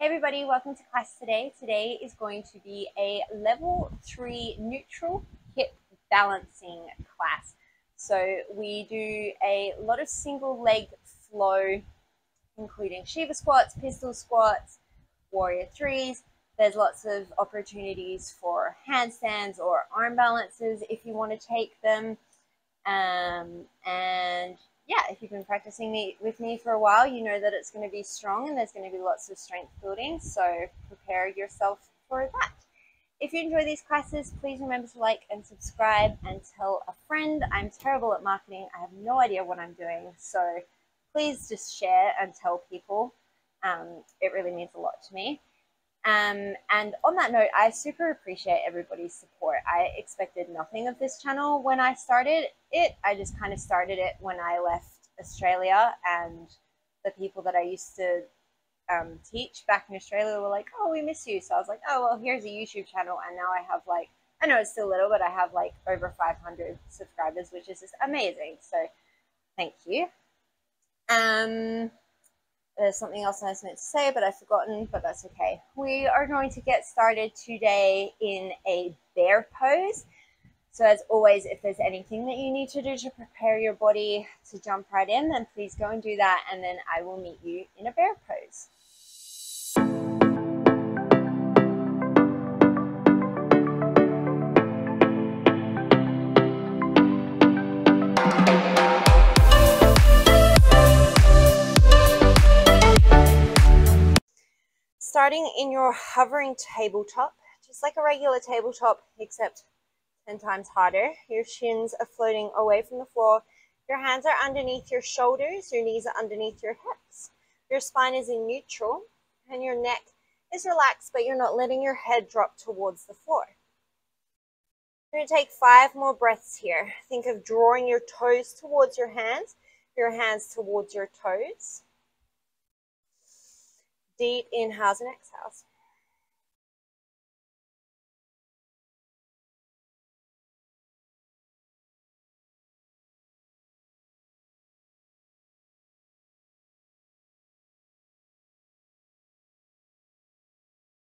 Hey everybody, welcome to class today. Today is going to be a level three neutral hip balancing class. So we do a lot of single leg flow, including Shiva squats, pistol squats, warrior threes. There's lots of opportunities for handstands or arm balances if you want to take them. Um, and yeah, if you've been practicing me, with me for a while, you know that it's going to be strong and there's going to be lots of strength building. So prepare yourself for that. If you enjoy these classes, please remember to like and subscribe and tell a friend. I'm terrible at marketing. I have no idea what I'm doing. So please just share and tell people. Um, it really means a lot to me. Um, and on that note, I super appreciate everybody's support. I expected nothing of this channel when I started it. I just kind of started it when I left Australia, and the people that I used to um, teach back in Australia were like, "Oh, we miss you." So I was like, "Oh, well, here's a YouTube channel," and now I have like, I know it's still little, but I have like over 500 subscribers, which is just amazing. So thank you. Um, there's something else I was meant to say, but I've forgotten, but that's okay. We are going to get started today in a bear pose. So as always, if there's anything that you need to do to prepare your body to jump right in, then please go and do that. And then I will meet you in a bear pose. Starting in your hovering tabletop, just like a regular tabletop, except 10 times harder. Your shins are floating away from the floor. Your hands are underneath your shoulders. Your knees are underneath your hips. Your spine is in neutral and your neck is relaxed, but you're not letting your head drop towards the floor. You're going to take five more breaths here. Think of drawing your toes towards your hands, your hands towards your toes deep inhales and exhales.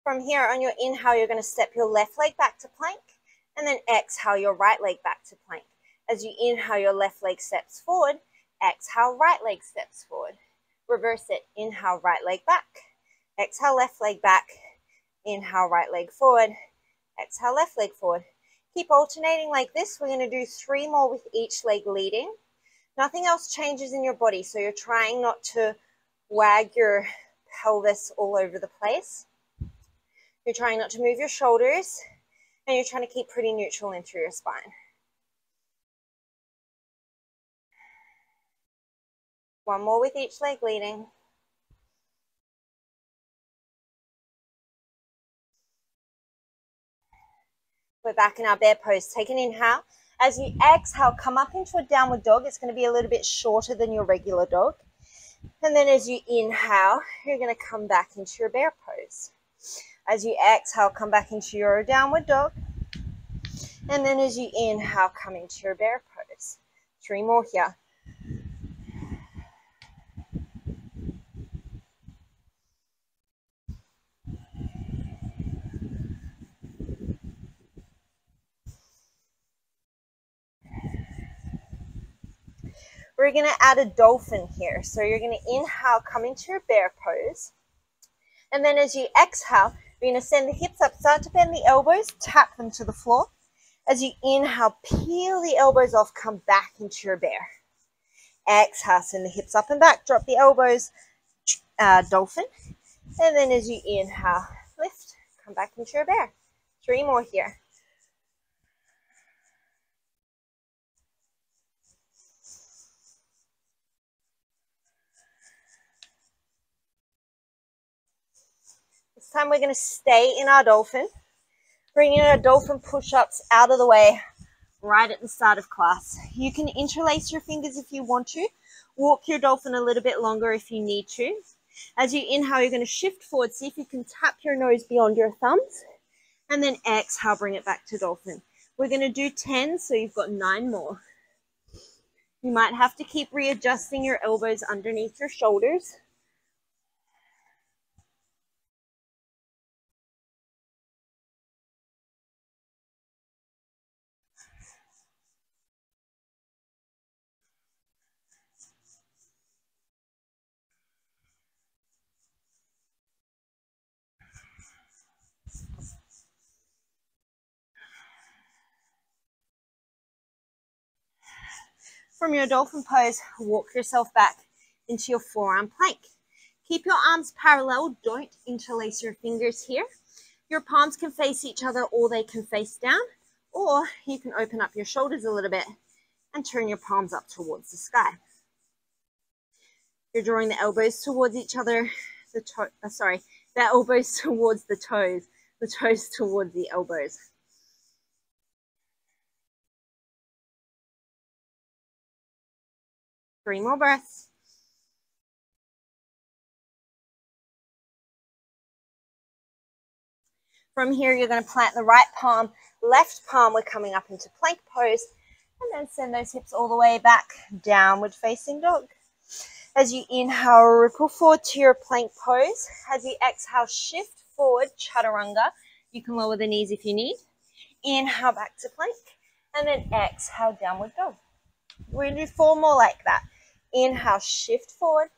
From here, on your inhale, you're going to step your left leg back to plank, and then exhale your right leg back to plank. As you inhale, your left leg steps forward, exhale, right leg steps forward. Reverse it, inhale, right leg back, Exhale, left leg back. Inhale, right leg forward. Exhale, left leg forward. Keep alternating like this. We're going to do three more with each leg leading. Nothing else changes in your body, so you're trying not to wag your pelvis all over the place. You're trying not to move your shoulders, and you're trying to keep pretty neutral in through your spine. One more with each leg leading. We're back in our bear pose. Take an inhale. As you exhale, come up into a downward dog. It's going to be a little bit shorter than your regular dog. And then as you inhale, you're going to come back into your bear pose. As you exhale, come back into your downward dog. And then as you inhale, come into your bear pose. Three more here. We're to add a dolphin here. So you're to inhale, come into your bear pose. And then as you exhale, going to send the hips up, start to bend the elbows, tap them to the floor. As you inhale, peel the elbows off, come back into your bear. Exhale, send the hips up and back, drop the elbows, uh, dolphin. And then as you inhale, lift, come back into your bear. Three more here. Time we're going to stay in our dolphin. Bringing our dolphin push-ups out of the way right at the start of class. You can interlace your fingers if you want to. Walk your dolphin a little bit longer if you need to. As you inhale, you're going to shift forward. See if you can tap your nose beyond your thumbs. And then exhale, bring it back to dolphin. We're going to do 10, so you've got nine more. You might have to keep readjusting your elbows underneath your shoulders. From your dolphin pose, walk yourself back into your forearm plank. Keep your arms parallel. Don't interlace your fingers here. Your palms can face each other or they can face down, or you can open up your shoulders a little bit and turn your palms up towards the sky. You're drawing the elbows towards each other, the toe, uh, sorry, the elbows towards the toes, the toes towards the elbows. Three more breaths. From here, you're going to plant the right palm, left palm, we're coming up into plank pose, and then send those hips all the way back, downward facing dog. As you inhale, ripple forward to your plank pose. As you exhale, shift forward, chaturanga. You can lower the knees if you need. Inhale back to plank, and then exhale, downward dog. We're to do four more like that. Inhale, shift forward.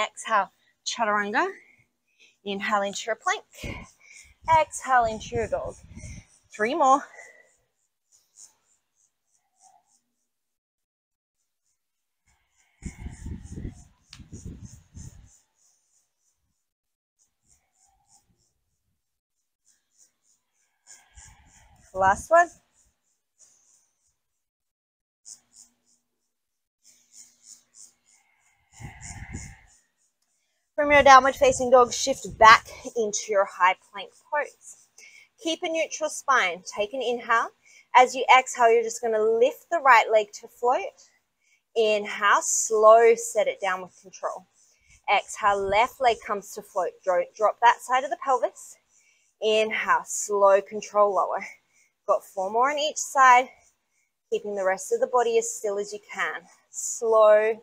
Exhale, chaturanga. Inhale into your plank. Exhale into your dog. Three more. Last one. From your downward facing dog, shift back into your high plank pose. Keep a neutral spine. Take an inhale. As you exhale, you're just going to lift the right leg to float. Inhale, slow, set it down with control. Exhale, left leg comes to float. Drop that side of the pelvis. Inhale, slow, control, lower. Got four more on each side, keeping the rest of the body as still as you can. Slow,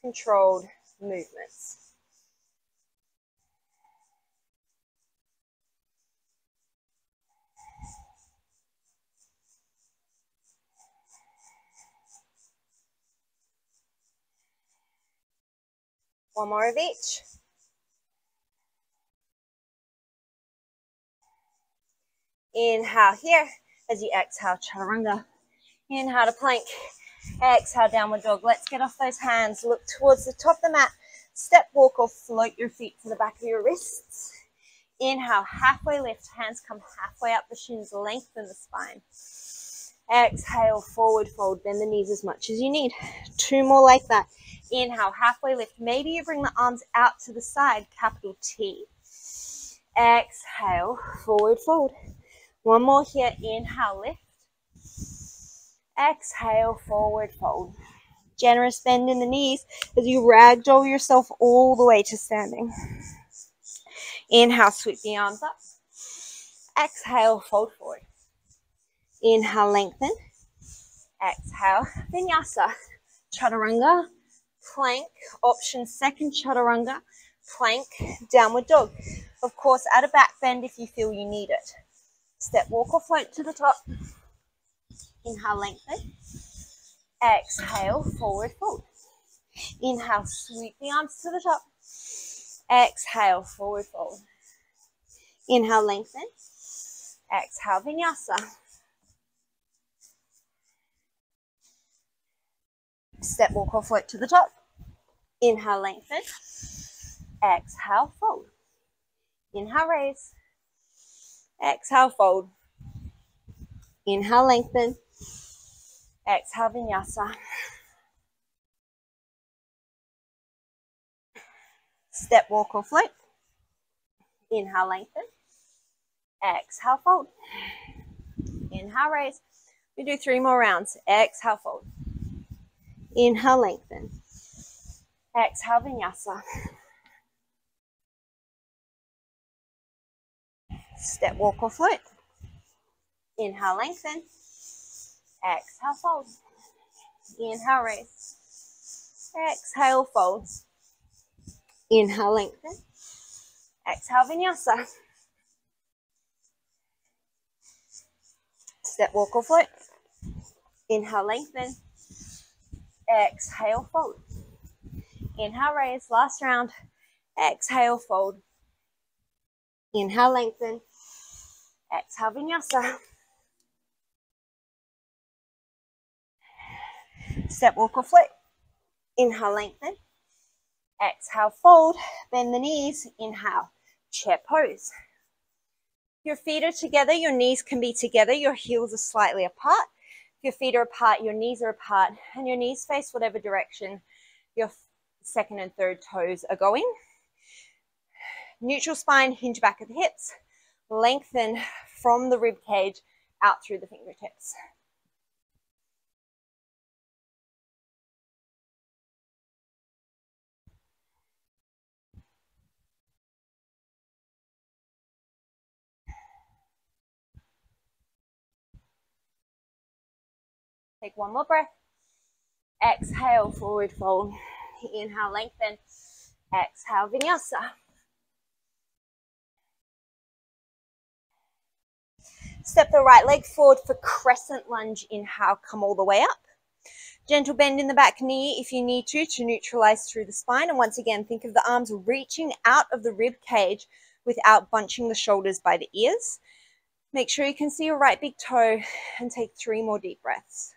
controlled movements. One more of each. Inhale here as you exhale, chaturanga. Inhale to plank. Exhale, downward dog. Let's get off those hands. Look towards the top of the mat. Step walk or float your feet to the back of your wrists. Inhale, halfway lift. Hands come halfway up the shins. Lengthen the spine. Exhale, forward fold. Bend the knees as much as you need. Two more like that. Inhale, halfway lift. Maybe you bring the arms out to the side, capital T. Exhale, forward fold. One more here. Inhale, lift. Exhale, forward fold. Generous bend in the knees as you ragdoll yourself all the way to standing. Inhale, sweep the arms up. Exhale, fold forward. Inhale, lengthen. Exhale, vinyasa. Chaturanga, plank, option second chaturanga, plank, downward dog. Of course, add a back bend if you feel you need it. Step, walk or float to the top. Inhale, lengthen. Exhale, forward fold. Inhale, sweep the arms to the top. Exhale, forward fold. Inhale, lengthen. Exhale, vinyasa. Step, walk or float to the top. Inhale, lengthen. Exhale, fold. Inhale, raise. Exhale, fold. Inhale, lengthen. Exhale, vinyasa. Step, walk or float. Inhale, lengthen. Exhale, fold. Inhale, raise. We do three more rounds. Exhale, fold. Inhale, lengthen. Exhale, vinyasa. Step, walk or float. Inhale, lengthen. Exhale, fold. Inhale, raise. Exhale, fold. Inhale, lengthen. Exhale, vinyasa. Step, walk or float. Inhale, lengthen. Exhale, fold. Inhale, raise. Last round. Exhale, fold. Inhale, lengthen. Exhale, vinyasa. Step, walk, or flip. Inhale, lengthen. Exhale, fold. Bend the knees. Inhale, chair pose. Your feet are together. Your knees can be together. Your heels are slightly apart. Your feet are apart, your knees are apart, and your knees face whatever direction your second and third toes are going. Neutral spine, hinge back at the hips. Lengthen from the rib cage out through the fingertips. Take one more breath. Exhale, forward fold. Inhale, lengthen. Exhale, vinyasa. Step the right leg forward for crescent lunge. Inhale, come all the way up. Gentle bend in the back knee if you need to, to neutralize through the spine. And once again, think of the arms reaching out of the rib cage without bunching the shoulders by the ears. Make sure you can see your right big toe and take three more deep breaths.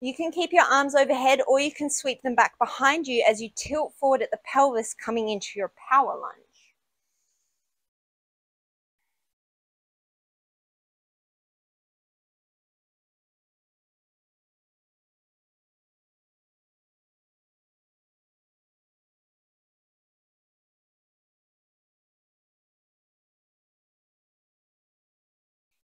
You can keep your arms overhead or you can sweep them back behind you as you tilt forward at the pelvis coming into your power lunge.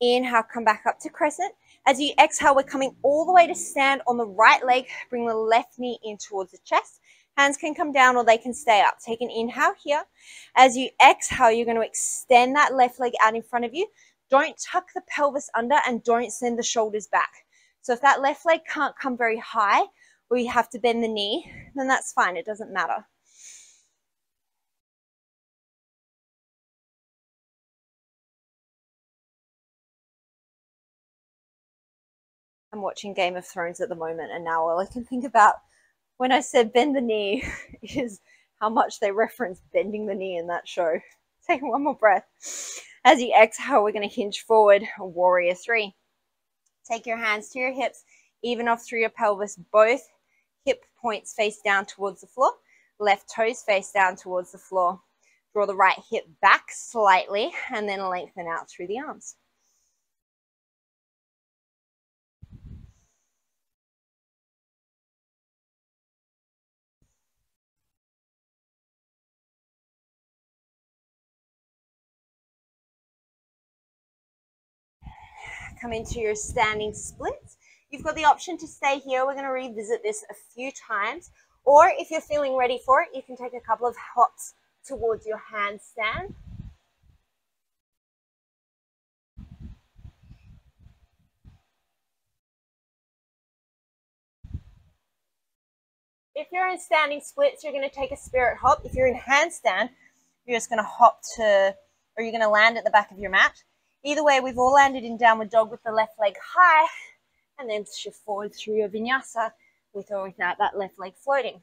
Inhale, come back up to crescent. As you exhale, we're coming all the way to stand on the right leg. Bring the left knee in towards the chest. Hands can come down or they can stay up. Take an inhale here. As you exhale, you're going to extend that left leg out in front of you. Don't tuck the pelvis under and don't send the shoulders back. So if that left leg can't come very high or you have to bend the knee, then that's fine. It doesn't matter. I'm watching Game of Thrones at the moment, and now all I can think about when I said bend the knee is how much they reference bending the knee in that show. Take one more breath. As you exhale, we're going to hinge forward, warrior three. Take your hands to your hips, even off through your pelvis. Both hip points face down towards the floor, left toes face down towards the floor. Draw the right hip back slightly and then lengthen out through the arms. Come into your standing splits. You've got the option to stay here. We're going to revisit this a few times. Or if you're feeling ready for it, you can take a couple of hops towards your handstand. If you're in standing splits, you're going to take a spirit hop. If you're in handstand, you're just going to hop to, or you're going to land at the back of your mat. Either way, we've all landed in downward dog with the left leg high and then shift forward through your vinyasa with or without that left leg floating.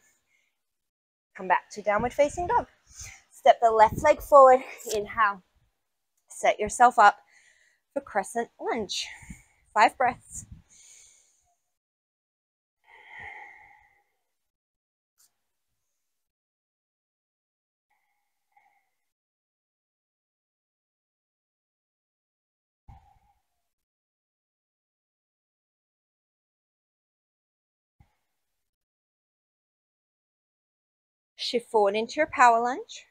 Come back to downward facing dog. Step the left leg forward, inhale. Set yourself up for crescent lunge. Five breaths. Forward into your power lunge.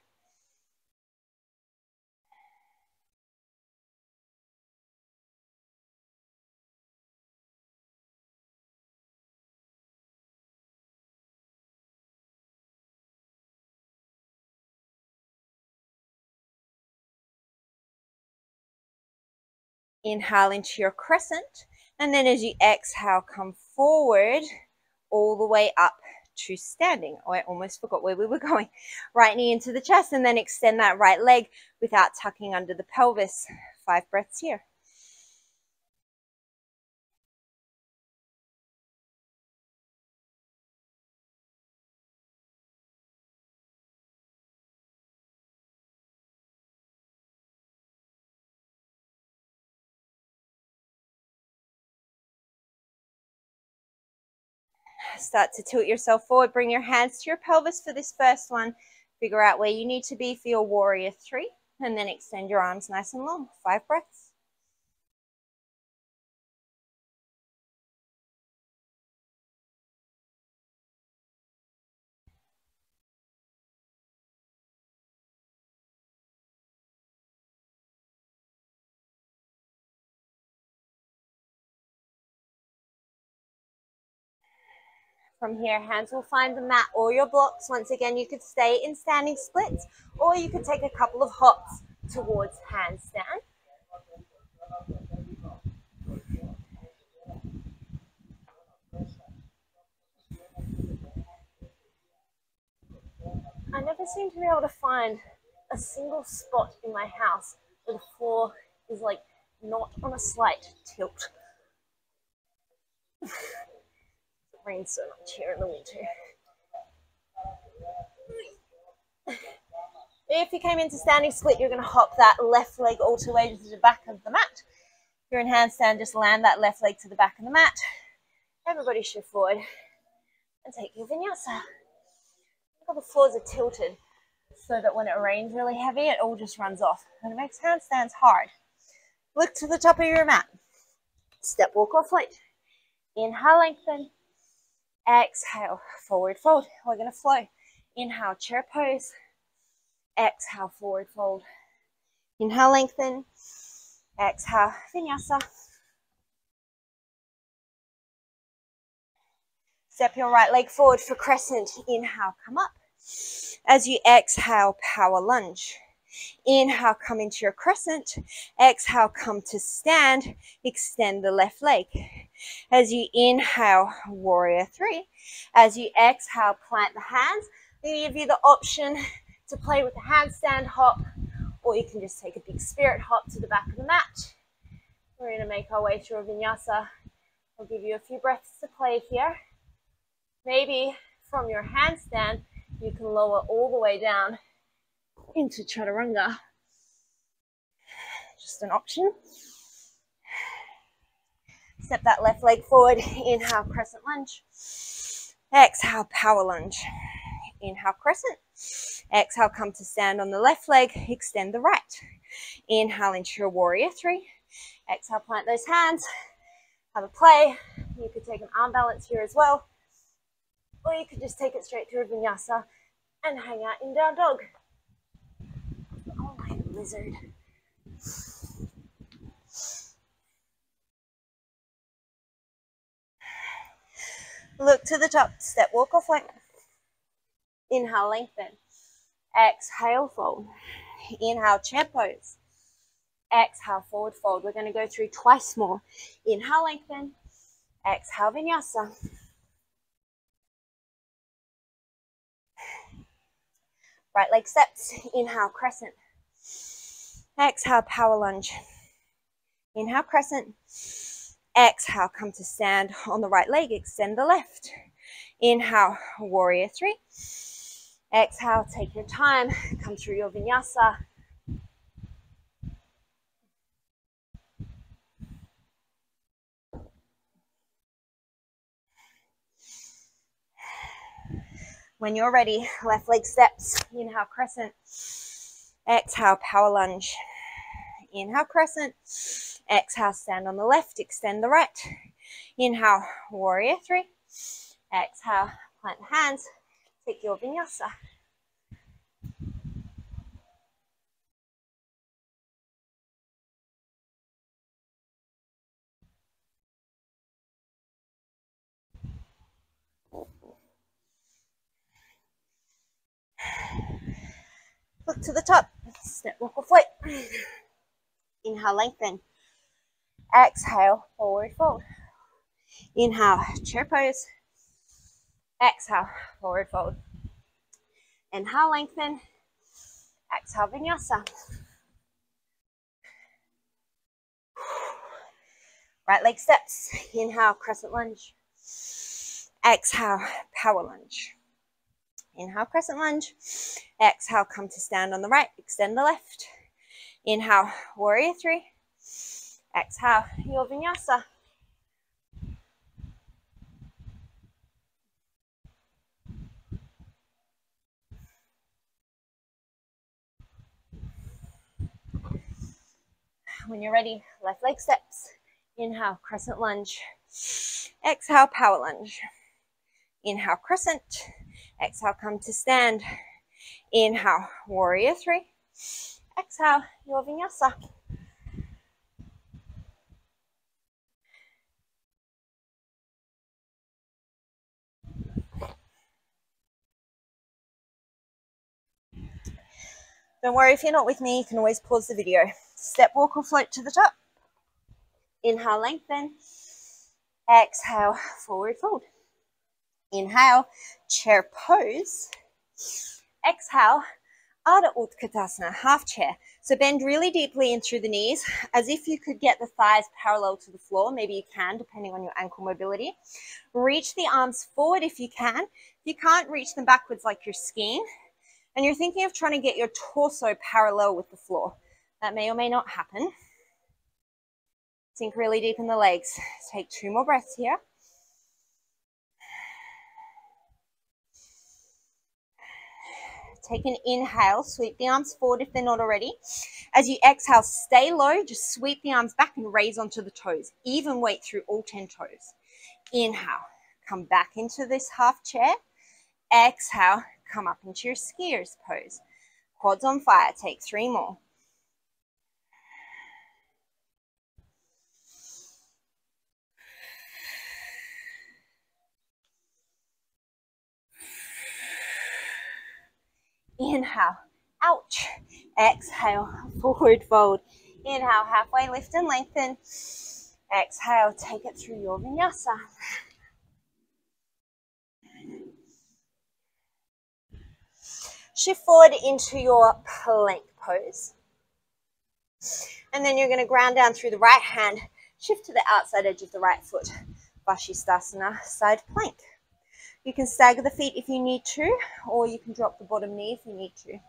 Inhale into your crescent. And then as you exhale, come forward all the way up to standing. Oh, I almost forgot where we were going. Right knee into the chest and then extend that right leg without tucking under the pelvis. Five breaths here. Start to tilt yourself forward. Bring your hands to your pelvis for this first one. Figure out where you need to be for your warrior three. And then extend your arms nice and long. Five breaths. From here, hands will find the mat or your blocks. Once again, you could stay in standing splits or you could take a couple of hops towards handstand. I never seem to be able to find a single spot in my house where the floor is like not on a slight tilt. rains so much here in the winter. If you came into standing split, you're going to hop that left leg all the way to the back of the mat. If you're in handstand, just land that left leg to the back of the mat. Everybody shift forward and take your vinyasa. Look the floors are tilted so that when it rains really heavy, it all just runs off. And it makes handstands hard. Look to the top of your mat. Step, walk, or float. Inhale, lengthen. Exhale, forward fold. We're going to flow. Inhale, chair pose. Exhale, forward fold. Inhale, lengthen. Exhale, vinyasa. Step your right leg forward for crescent. Inhale, come up. As you exhale, power lunge. Inhale, come into your crescent. Exhale, come to stand. Extend the left leg. As you inhale, warrior three. As you exhale, plant the hands. We give you the option to play with the handstand hop, or you can just take a big spirit hop to the back of the mat. We're going to make our way through a vinyasa. I'll give you a few breaths to play here. Maybe from your handstand, you can lower all the way down into chaturanga. Just an option. Step that left leg forward. Inhale, crescent lunge. Exhale, power lunge. Inhale, crescent. Exhale, come to stand on the left leg. Extend the right. Inhale into your warrior three. Exhale, plant those hands. Have a play. You could take an arm balance here as well. Or you could just take it straight through a vinyasa and hang out in down dog oh, lizard. Look to the top, step, walk, off flank. Inhale, lengthen. Exhale, fold. Inhale, chair pose. Exhale, forward fold. We're going to go through twice more. Inhale, lengthen. Exhale, vinyasa. Right leg steps. Inhale, crescent. Exhale, power lunge. Inhale, crescent. Exhale, come to stand on the right leg. Extend the left. Inhale, warrior three. Exhale, take your time. Come through your vinyasa. When you're ready, left leg steps. Inhale, crescent. Exhale, power lunge. Inhale, crescent. Exhale, stand on the left, extend the right. Inhale, warrior three. Exhale, plant hands, take your vinyasa. Look to the top. Step, walk, or. Inhale, lengthen. Exhale, forward fold. Inhale, chair pose. Exhale, forward fold. Inhale, lengthen. Exhale, vinyasa. Right leg steps. Inhale, crescent lunge. Exhale, power lunge. Inhale, crescent lunge. Exhale, come to stand on the right. Extend the left. Inhale, warrior three. Exhale, your vinyasa. When you're ready, left leg steps. Inhale, crescent lunge. Exhale, power lunge. Inhale, crescent. Exhale, come to stand. Inhale, warrior three. Exhale, your vinyasa. Don't worry if you're not with me, you can always pause the video. Step walk or float to the top. Inhale, lengthen. Exhale, forward fold. Inhale, chair pose. Exhale, Utkatasana, half chair. So bend really deeply in through the knees as if you could get the thighs parallel to the floor. Maybe you can, depending on your ankle mobility. Reach the arms forward if you can. If you can't reach them backwards like you're skiing, and you're thinking of trying to get your torso parallel with the floor, that may or may not happen. Sink really deep in the legs. Take two more breaths here. Take an inhale, sweep the arms forward if they're not already. As you exhale, stay low, just sweep the arms back and raise onto the toes. Even weight through all 10 toes. Inhale, come back into this half chair. Exhale, come up into your skier's pose. Quads on fire, take three more. Inhale, ouch. Exhale, forward fold. Inhale, halfway lift and lengthen. Exhale, take it through your vinyasa. Shift forward into your plank pose. And then you're going to ground down through the right hand, shift to the outside edge of the right foot. Vashisthasana, side plank. You can stagger the feet if you need to, or you can drop the bottom knee if you need to.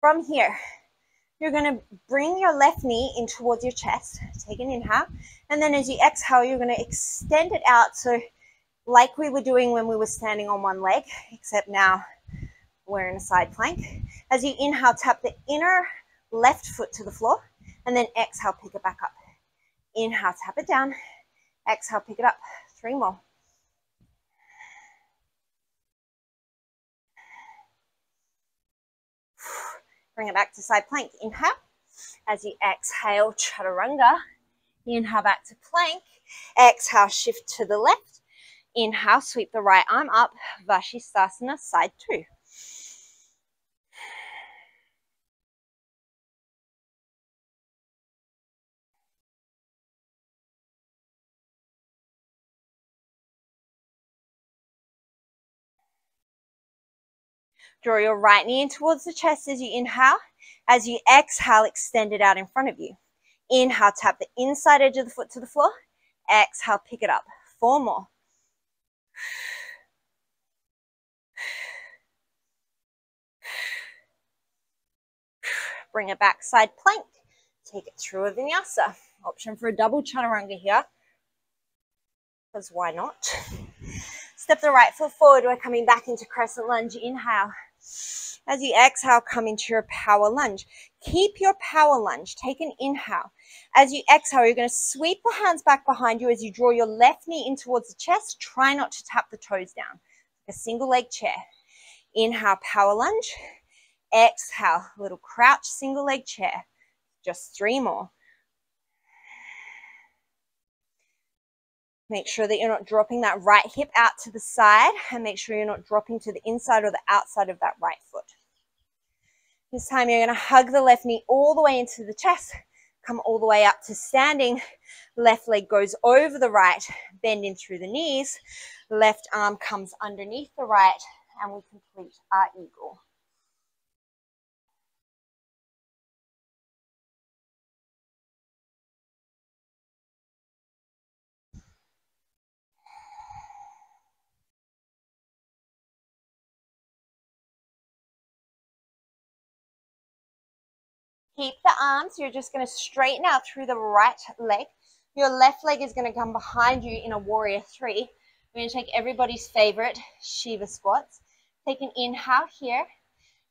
From here, you're going to bring your left knee in towards your chest. Take an inhale. And then as you exhale, you're going to extend it out. So like we were doing when we were standing on one leg, except now we're in a side plank. As you inhale, tap the inner left foot to the floor. And then exhale, pick it back up. Inhale, tap it down. Exhale, pick it up. Three more. Bring it back to side plank. Inhale. As you exhale, chaturanga. Inhale back to plank. Exhale, shift to the left. Inhale, sweep the right arm up. Vashisthasana, side two. Draw your right knee in towards the chest as you inhale. As you exhale, extend it out in front of you. Inhale, tap the inside edge of the foot to the floor. Exhale, pick it up. Four more. Bring it back, side plank. Take it through a vinyasa. Option for a double chaturanga here. Because why not? Step the right foot forward. We're coming back into crescent lunge. Inhale. As you exhale, come into your power lunge. Keep your power lunge. Take an inhale. As you exhale, you're going to sweep the hands back behind you as you draw your left knee in towards the chest. Try not to tap the toes down. A single leg chair. Inhale, power lunge. Exhale, little crouch, single leg chair. Just three more. Make sure that you're not dropping that right hip out to the side and make sure you're not dropping to the inside or the outside of that right foot. This time you're going to hug the left knee all the way into the chest, come all the way up to standing. Left leg goes over the right, bend in through the knees. Left arm comes underneath the right and we complete our eagle. Keep the arms. You're just going to straighten out through the right leg. Your left leg is going to come behind you in a warrior three. We're going to take everybody's favorite Shiva squats. Take an inhale here.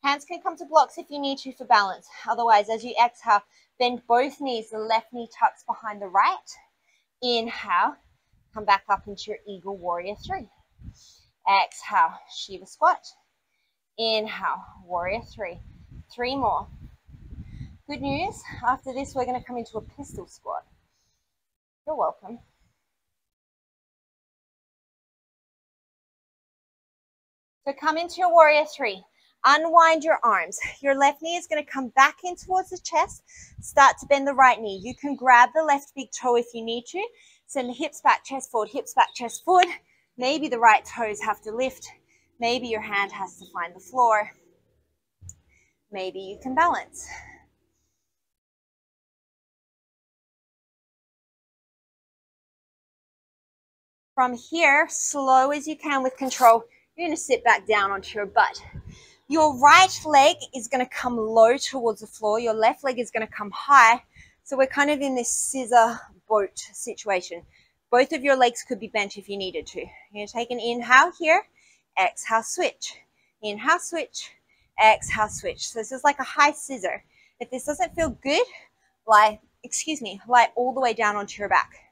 Hands can come to blocks if you need to for balance. Otherwise, as you exhale, bend both knees. The left knee tucks behind the right. Inhale. Come back up into your Eagle Warrior 3. Exhale, Shiva squat. Inhale, Warrior 3. Three more. Good news, after this we're going to come into a pistol squat. You're welcome. So come into your warrior three. Unwind your arms. Your left knee is going to come back in towards the chest. Start to bend the right knee. You can grab the left big toe if you need to. Send the hips back, chest forward, hips back, chest forward. Maybe the right toes have to lift. Maybe your hand has to find the floor. Maybe you can balance. From here, slow as you can with control, you're to sit back down onto your butt. Your right leg is to come low towards the floor. Your left leg is to come high. So we're kind of in this scissor boat situation. Both of your legs could be bent if you needed to. You're to take an inhale here, exhale, switch. Inhale, switch, exhale, switch. So this is like a high scissor. If this doesn't feel good, lie, excuse me, lie all the way down onto your back.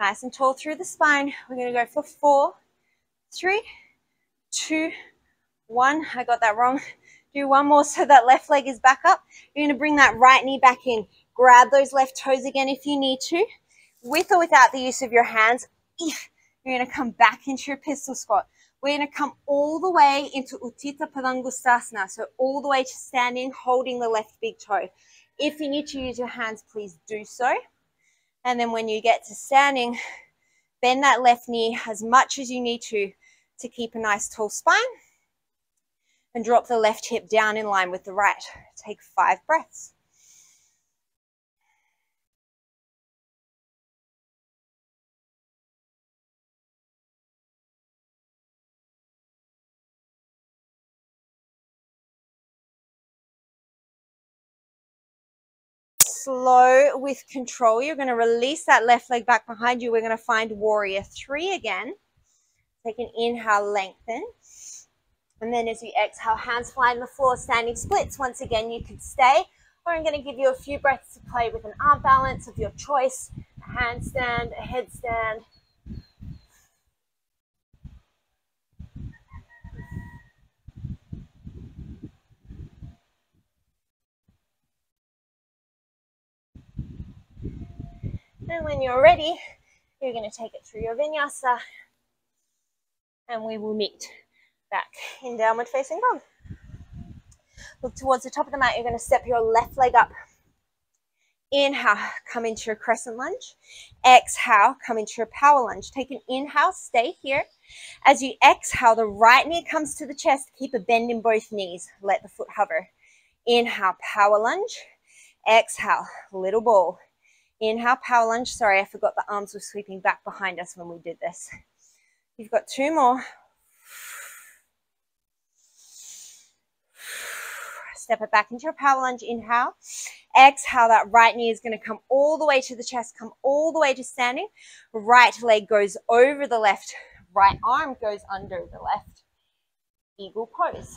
Nice and tall through the spine. We're going to go for four, three, two, one. I got that wrong. Do one more so that left leg is back up. You're going to bring that right knee back in. Grab those left toes again if you need to. With or without the use of your hands, you're going to come back into your pistol squat. We're going to come all the way into Utthita Padangusthasana. So all the way to standing, holding the left big toe. If you need to use your hands, please do so. And then when you get to standing, bend that left knee as much as you need to to keep a nice tall spine. And drop the left hip down in line with the right. Take five breaths. Slow with control. You're going to release that left leg back behind you. We're going to find warrior three again. Take an inhale, lengthen. And then as you exhale, hands fly on the floor, standing splits. Once again, you can stay. Or I'm going to give you a few breaths to play with an arm balance of your choice. A handstand, a headstand, And when you're ready, you're going to take it through your vinyasa and we will meet back in downward facing dog. Look towards the top of the mat. You're going to step your left leg up. Inhale, come into your crescent lunge. Exhale, come into your power lunge. Take an inhale, stay here. As you exhale, the right knee comes to the chest. Keep a bend in both knees. Let the foot hover. Inhale, power lunge. Exhale, little ball. Inhale, power lunge. Sorry, I forgot the arms were sweeping back behind us when we did this. You've got two more. Step it back into your power lunge. Inhale. Exhale, that right knee is going to come all the way to the chest, come all the way to standing. Right leg goes over the left. Right arm goes under the left. Eagle pose.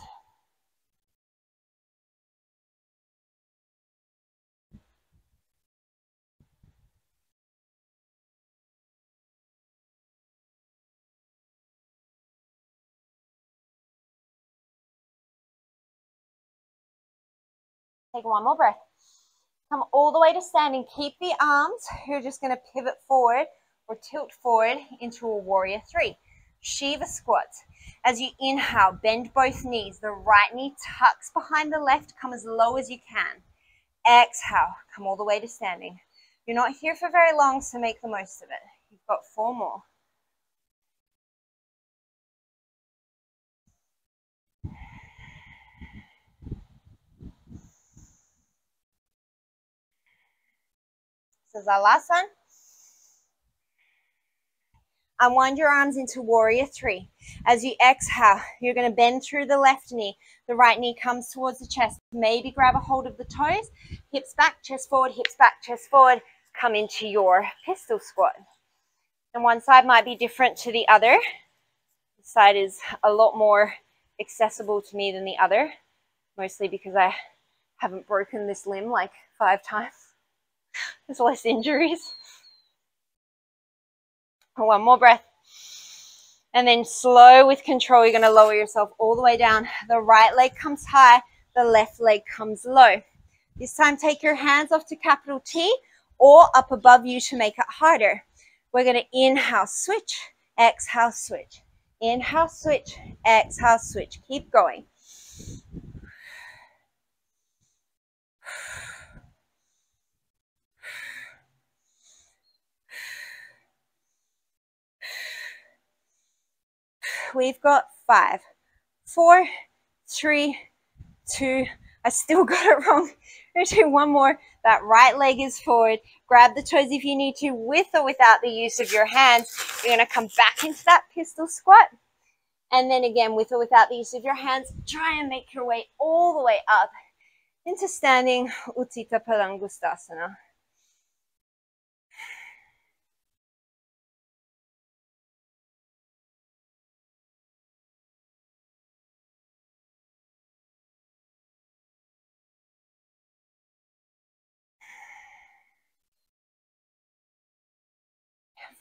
Take one more breath. Come all the way to standing. Keep the arms. You're just going to pivot forward or tilt forward into a warrior three. Shiva squats. As you inhale, bend both knees. The right knee tucks behind the left. Come as low as you can. Exhale. Come all the way to standing. You're not here for very long, so make the most of it. You've got four more. This is our last one. Unwind your arms into warrior three. As you exhale, you're going to bend through the left knee. The right knee comes towards the chest. Maybe grab a hold of the toes. Hips back, chest forward, hips back, chest forward. come into your pistol squat. And one side might be different to the other. This side is a lot more accessible to me than the other, mostly because I haven't broken this limb like five times. There's less injuries. One more breath. And then slow with control, you're going to lower yourself all the way down. The right leg comes high, the left leg comes low. This time, take your hands off to capital T or up above you to make it harder. We're going to inhale, switch, exhale, switch. Inhale, switch, exhale, switch. Keep going. We've got five, four, three, two. I still got it wrong. Let's do one more. That right leg is forward. Grab the toes if you need to, with or without the use of your hands. You're to come back into that pistol squat. And then again, with or without the use of your hands, try and make your way all the way up into standing Utthita Padangustasana.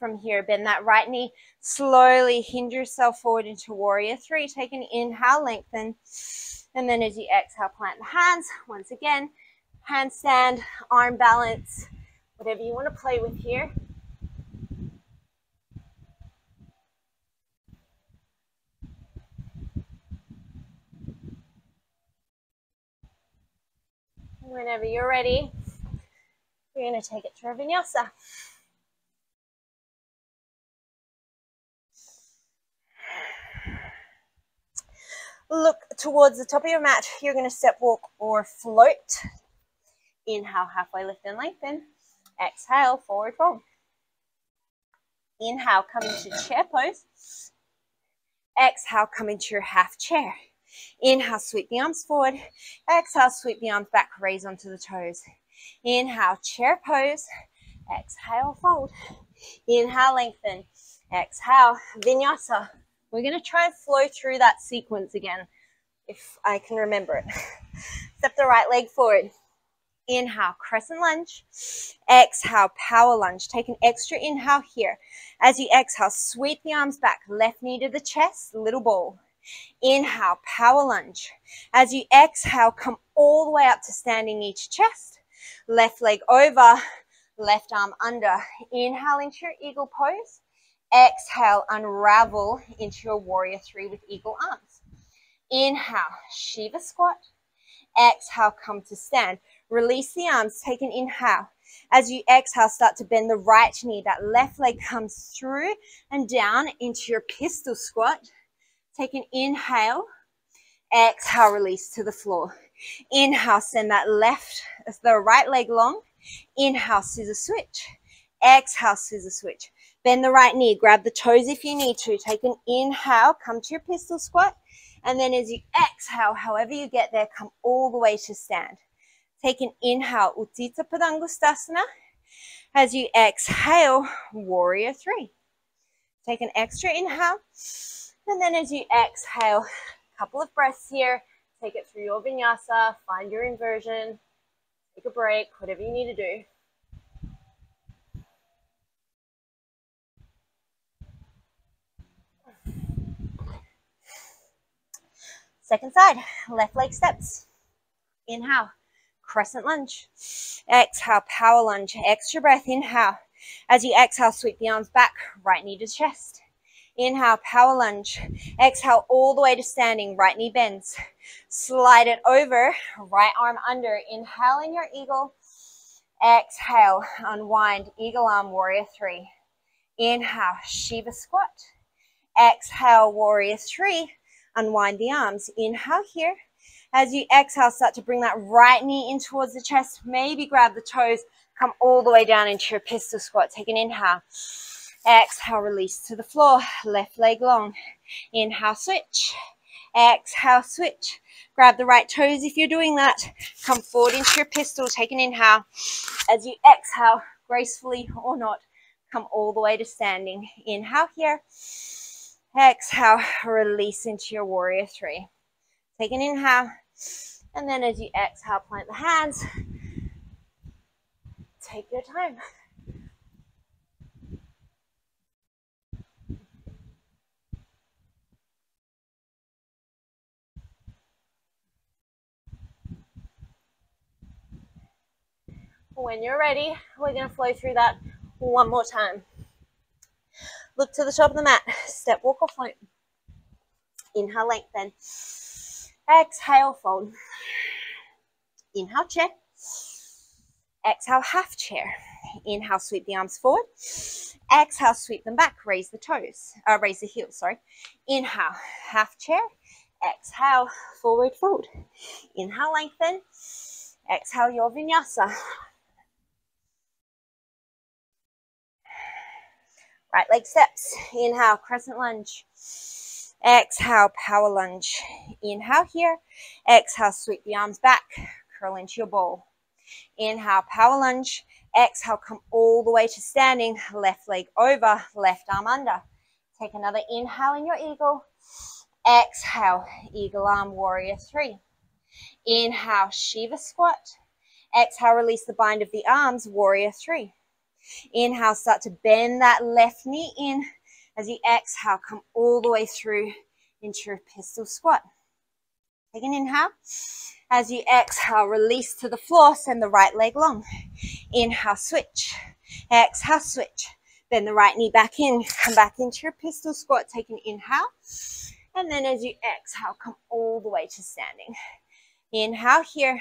From here. Bend that right knee. Slowly hinge yourself forward into warrior three. Take an inhale, lengthen. And then as you exhale, plant the hands. Once again, handstand, arm balance, whatever you want to play with here. Whenever you're ready, you're going to take it to a. look towards the top of your mat. You're going to step walk or float. Inhale, halfway lift and lengthen. Exhale, forward fold. Inhale, come into chair pose. Exhale, come into your half chair. Inhale, sweep the arms forward. Exhale, sweep the arms back, raise onto the toes. Inhale, chair pose. Exhale, fold. Inhale, lengthen. Exhale, vinyasa. We're going to try and flow through that sequence again, if I can remember it. Step the right leg forward. Inhale, crescent lunge. Exhale, power lunge. Take an extra inhale here. As you exhale, sweep the arms back. Left knee to the chest, little ball. Inhale, power lunge. As you exhale, come all the way up to standing each chest. Left leg over, left arm under. Inhale into your eagle pose. Exhale, unravel into your warrior three with eagle arms. Inhale, Shiva squat. Exhale, come to stand. Release the arms, take an inhale. As you exhale, start to bend the right knee. That left leg comes through and down into your pistol squat. Take an inhale. Exhale, release to the floor. Inhale, send that left, the right leg long. Inhale, scissor switch. Exhale, scissor switch. Bend the right knee, grab the toes if you need to. Take an inhale, come to your pistol squat. And then as you exhale, however you get there, come all the way to stand. Take an inhale, Utthita Padangustasana. As you exhale, Warrior Three. Take an extra inhale. And then as you exhale, couple of breaths here. Take it through your vinyasa, find your inversion, take a break, whatever you need to do. Second side, left leg steps. Inhale, crescent lunge. Exhale, power lunge. Extra breath, inhale. As you exhale, sweep the arms back, right knee to chest. Inhale, power lunge. Exhale all the way to standing, right knee bends. Slide it over, right arm under. Inhale in your eagle. Exhale, unwind, eagle arm, warrior three. Inhale, Shiva squat. Exhale, warrior three unwind the arms. Inhale here. As you exhale, start to bring that right knee in towards the chest. Maybe grab the toes, come all the way down into your pistol squat. Take an inhale. Exhale, release to the floor. Left leg long. Inhale, switch. Exhale, switch. Grab the right toes if you're doing that. Come forward into your pistol. Take an inhale. As you exhale, gracefully or not, come all the way to standing. Inhale here. Exhale, release into your warrior three. Take an inhale. And then as you exhale, plant the hands. Take your time. When you're ready, we're going to flow through that one more time. Look to the top of the mat. Step, walk, or float. Inhale, lengthen. Exhale, fold. Inhale, chair. Exhale, half chair. Inhale, sweep the arms forward. Exhale, sweep them back. Raise the toes. Uh, raise the heels, sorry. Inhale, half chair. Exhale, forward fold. Inhale, lengthen. Exhale, your vinyasa. Right leg steps. Inhale, crescent lunge. Exhale, power lunge. Inhale here. Exhale, sweep the arms back. Curl into your ball. Inhale, power lunge. Exhale, come all the way to standing. Left leg over, left arm under. Take another inhale in your eagle. Exhale, eagle arm warrior three. Inhale, Shiva squat. Exhale, release the bind of the arms, warrior three. Inhale, start to bend that left knee in. As you exhale, come all the way through into your pistol squat. Take an inhale. As you exhale, release to the floor, send the right leg long. Inhale, switch. Exhale, switch. Bend the right knee back in. Come back into your pistol squat. Take an inhale. And then as you exhale, come all the way to standing. Inhale here.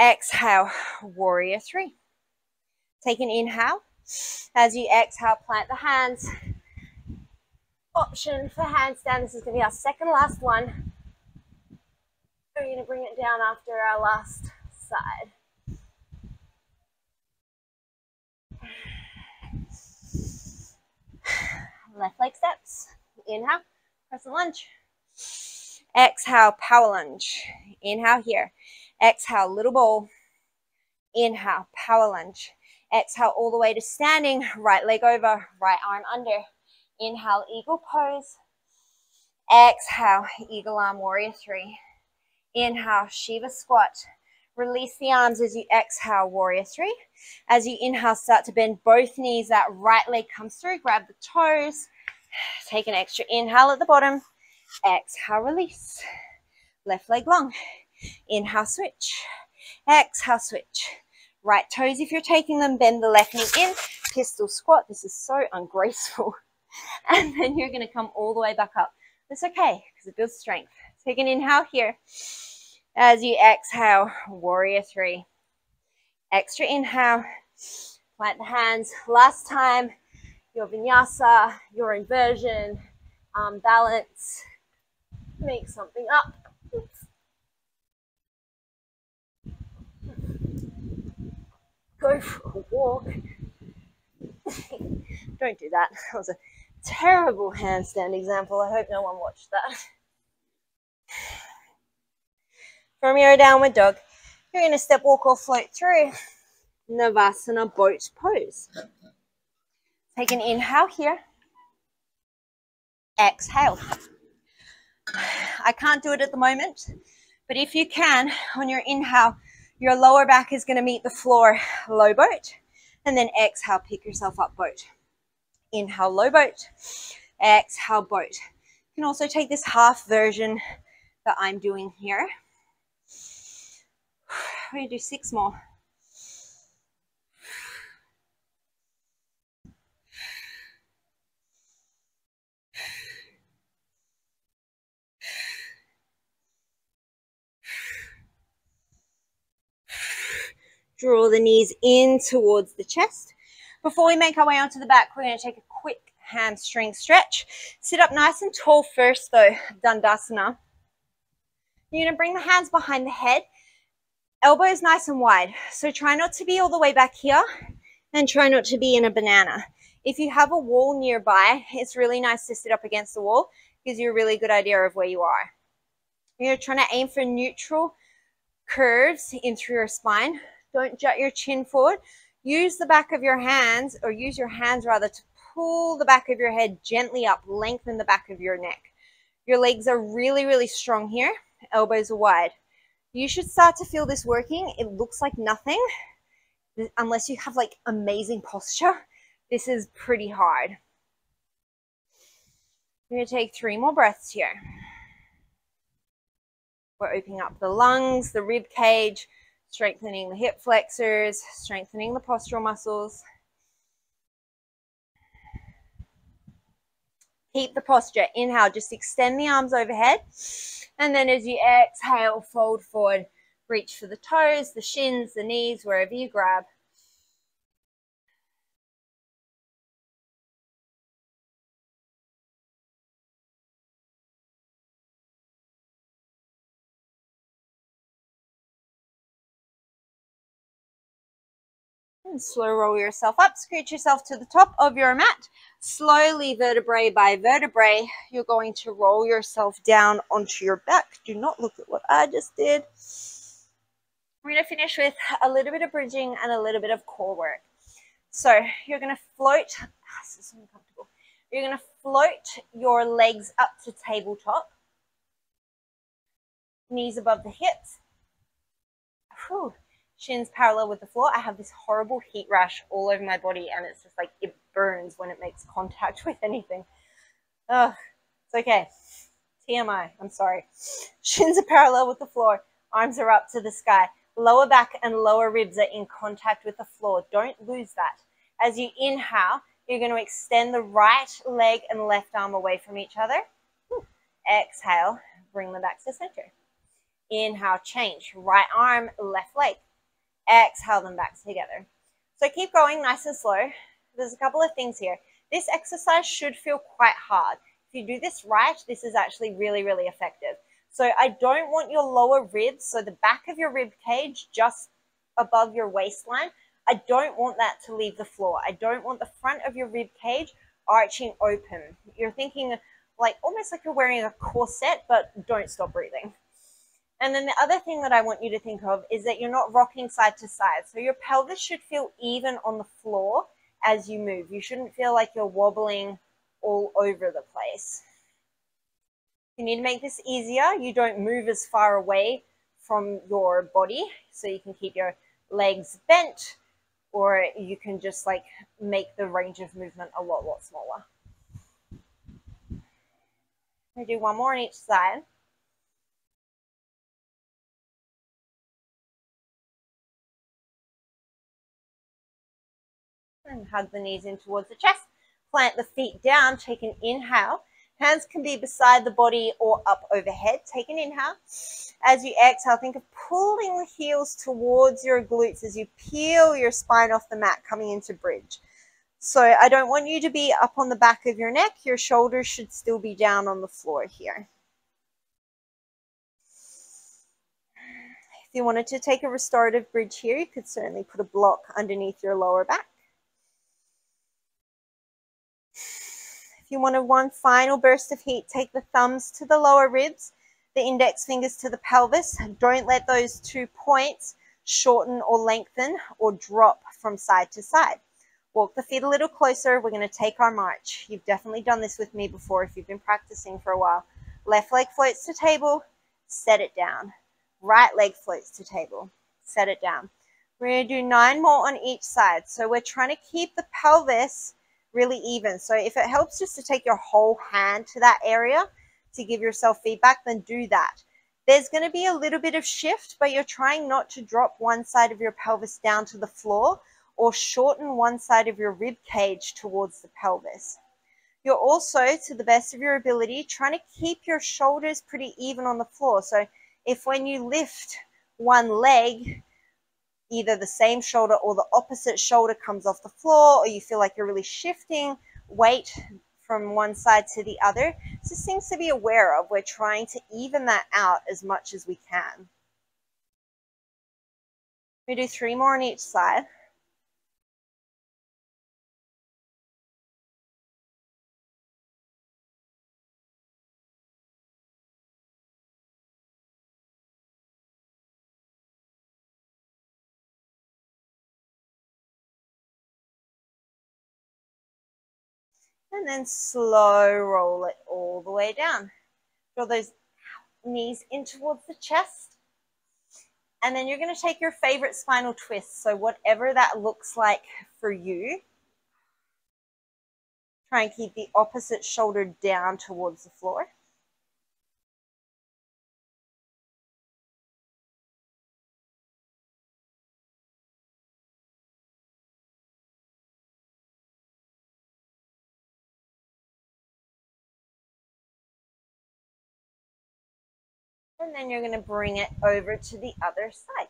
Exhale, warrior three. Take an inhale. As you exhale, plant the hands. Option for handstand. This is going to be our second last one. We're going to bring it down after our last side. Left leg steps. Inhale, crescent lunge. Exhale, power lunge. Inhale here. Exhale, little ball. Inhale, power lunge. Exhale all the way to standing, right leg over, right arm under. Inhale, eagle pose. Exhale, eagle arm warrior three. Inhale, Shiva squat. Release the arms as you exhale, warrior three. As you inhale, start to bend both knees. That right leg comes through. Grab the toes. Take an extra inhale at the bottom. Exhale, release. Left leg long. Inhale, switch. Exhale, switch. Right toes, if you're taking them, bend the left knee in. Pistol squat. This is so ungraceful. And then you're going to come all the way back up. That's okay because it builds strength. Take an inhale here. As you exhale, warrior three. Extra inhale. Plant the hands. Last time, your vinyasa, your inversion, arm balance. Make something up. Go for a walk. Don't do that. That was a terrible handstand example. I hope no one watched that. From your downward dog, you're going to step, walk, or float through Navasana boat pose. Take an inhale here. Exhale. I can't do it at the moment, but if you can, on your inhale, your lower back is going to meet the floor, low boat. And then exhale, pick yourself up, boat. Inhale, low boat. Exhale, boat. You can also take this half version that I'm doing here. We're going to do six more. Draw the knees in towards the chest. Before we make our way onto the back, we're going to take a quick hamstring stretch. Sit up nice and tall first though, Dandasana. You're going to bring the hands behind the head. Elbows nice and wide. So try not to be all the way back here and try not to be in a banana. If you have a wall nearby, it's really nice to sit up against the wall. Gives you a really good idea of where you are. You're trying to aim for neutral curves in through your spine. Don't jut your chin forward. use the back of your hands or use your hands rather to pull the back of your head gently up, lengthen the back of your neck. Your legs are really, really strong here. Elbows are wide. You should start to feel this working. It looks like nothing unless you have like amazing posture. This is pretty hard. We're to take three more breaths here. We're opening up the lungs, the rib cage, strengthening the hip flexors, strengthening the postural muscles. Keep the posture. Inhale, just extend the arms overhead. And then as you exhale, fold forward, reach for the toes, the shins, the knees, wherever you grab. And slow roll yourself up, scooch yourself to the top of your mat. Slowly, vertebrae by vertebrae, you're going to roll yourself down onto your back. Do not look at what I just did. We're going to finish with a little bit of bridging and a little bit of core work. So you're going to float. Ah, this is uncomfortable. You're going to float your legs up to tabletop. Knees above the hips. Whew shins parallel with the floor, I have this horrible heat rash all over my body and it's just like it burns when it makes contact with anything. Ugh, it's okay. TMI, I'm sorry. Shins are parallel with the floor, arms are up to the sky. Lower back and lower ribs are in contact with the floor. Don't lose that. As you inhale, you're going to extend the right leg and left arm away from each other. Exhale, bring them back to center. Inhale, change. Right arm, left leg. Exhale them back together. So keep going nice and slow. There's a couple of things here. This exercise should feel quite hard. If you do this right, this is actually really, really effective. So I don't want your lower ribs, so the back of your rib cage just above your waistline, I don't want that to leave the floor. I don't want the front of your rib cage arching open. You're thinking like almost like you're wearing a corset, but don't stop breathing. And then the other thing that I want you to think of is that you're not rocking side to side. So your pelvis should feel even on the floor as you move. You shouldn't feel like you're wobbling all over the place. You need to make this easier. You don't move as far away from your body. So you can keep your legs bent or you can just like make the range of movement a lot, lot smaller. We do one more on each side. And hug the knees in towards the chest. Plant the feet down, take an inhale. Hands can be beside the body or up overhead. Take an inhale. As you exhale, think of pulling the heels towards your glutes as you peel your spine off the mat, coming into bridge. So I don't want you to be up on the back of your neck. Your shoulders should still be down on the floor here. If you wanted to take a restorative bridge here, you could certainly put a block underneath your lower back. If you want a one final burst of heat, take the thumbs to the lower ribs, the index fingers to the pelvis. Don't let those two points shorten or lengthen or drop from side to side. Walk the feet a little closer. We're going to take our march. You've definitely done this with me before if you've been practicing for a while. Left leg floats to table, set it down. Right leg floats to table, set it down. We're going to do nine more on each side. So we're trying to keep the pelvis really even. So if it helps just to take your whole hand to that area to give yourself feedback, then do that. There's going to be a little bit of shift, but you're trying not to drop one side of your pelvis down to the floor or shorten one side of your rib cage towards the pelvis. You're also, to the best of your ability, trying to keep your shoulders pretty even on the floor. So if when you lift one leg, either the same shoulder or the opposite shoulder comes off the floor or you feel like you're really shifting weight from one side to the other. Just things to be aware of. We're trying to even that out as much as we can. We do three more on each side. And then slow roll it all the way down. Draw those knees in towards the chest. And then you're going to take your favorite spinal twist. So whatever that looks like for you, try and keep the opposite shoulder down towards the floor. And then you're going to bring it over to the other side.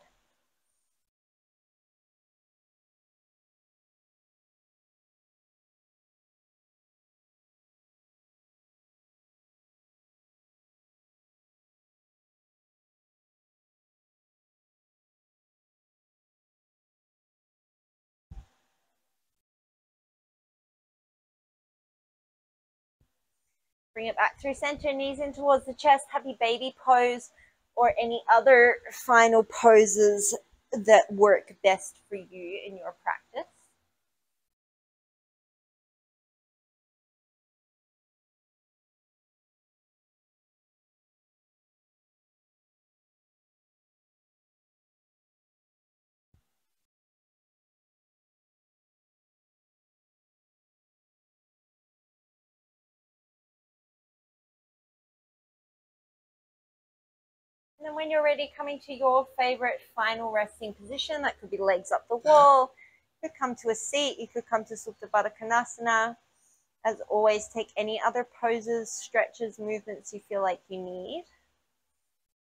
Bring it back through center, knees in towards the chest, happy baby pose, or any other final poses that work best for you in your practice. Then when you're ready, coming to your favorite final resting position, that could be legs up the wall, you could come to a seat, you could come to Supta Baddha Konasana. As always, take any other poses, stretches, movements you feel like you need.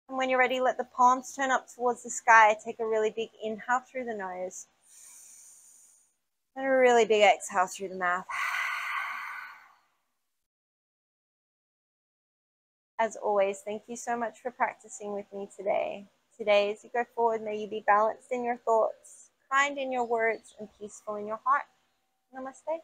And when you're ready, let the palms turn up towards the sky. Take a really big inhale through the nose. And a really big exhale through the mouth. As always, thank you so much for practicing with me today. Today, as you go forward, may you be balanced in your thoughts, kind in your words, and peaceful in your heart. Namaste.